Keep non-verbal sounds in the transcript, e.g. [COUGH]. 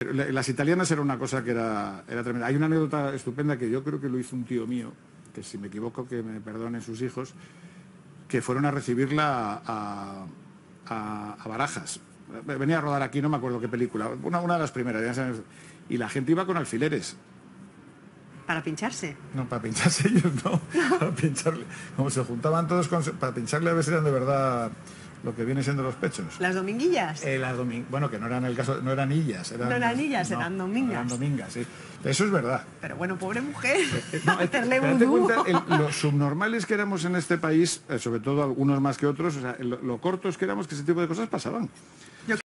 La- Las italianas era una cosa que era, era tremenda. Hay una anécdota estupenda que yo creo que lo hizo un tío mío, que si me equivoco que me perdonen sus hijos, que fueron a recibirla a, a- a Barajas. Venía a rodar aquí, no me acuerdo qué película, una, una de las primeras. Y la gente iba con alfileres. Para pincharse. No, para pincharse [LAUGHS] ellos no. Para pincharle. Como se juntaban todos con- para pincharle a ver si eran de verdad lo que viene siendo los pechos. Las dominguillas. Eh, las domin- bueno, que no eran el caso, no eran illas. Eran, No eran illas, eran domingas. Eran domingas, sí. Eso es verdad. Pero bueno, pobre mujer. Eh, no, [LAUGHS] Hacerle date vudú. cuenta, el- los subnormales que éramos en este país, eh, sobre todo algunos más que otros, o sea, lo, lo cortos que éramos, que ese tipo de cosas pasaban.